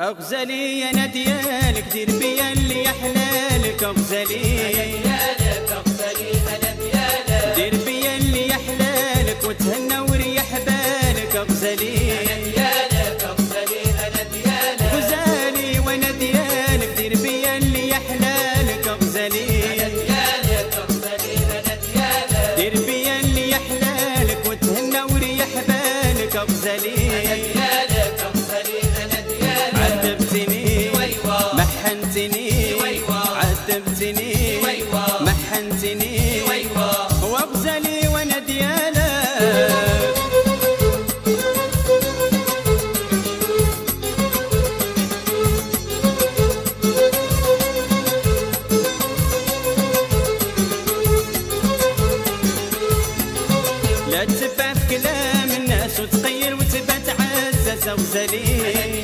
أغزلي يا نادية كتير دير بيا اللي يحلى لك أغزلي. لك دير بيا اللي وتهنى وريح بالك وتقير وتبات عزازة وزليل.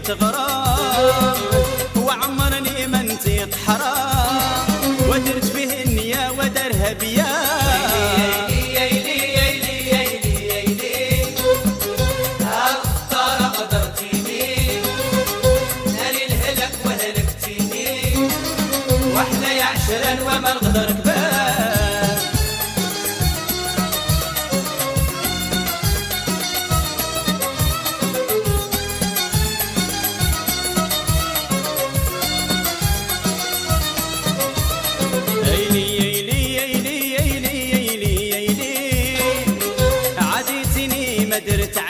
تغرام قدر تعب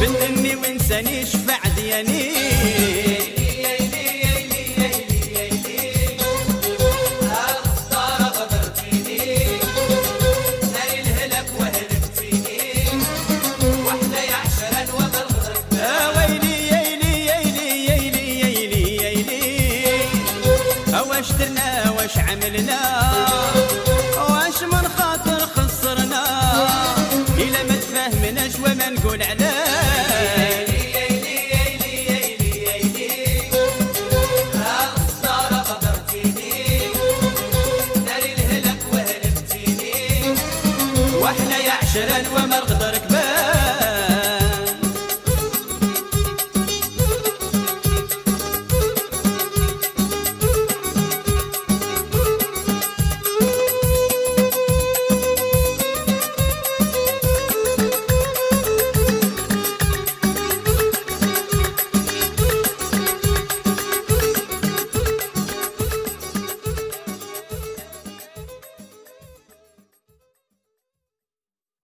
بنت امي وانساني شفع واش درنا واش عملنا؟ وما نقول علاش